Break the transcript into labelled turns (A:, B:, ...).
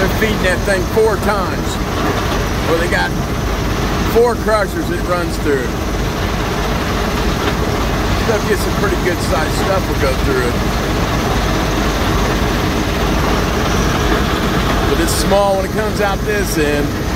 A: They're feeding that thing four times. Well, they got four crushers it runs through. Stuff gets some pretty good sized stuff will go through it. But it's small when it comes out this end.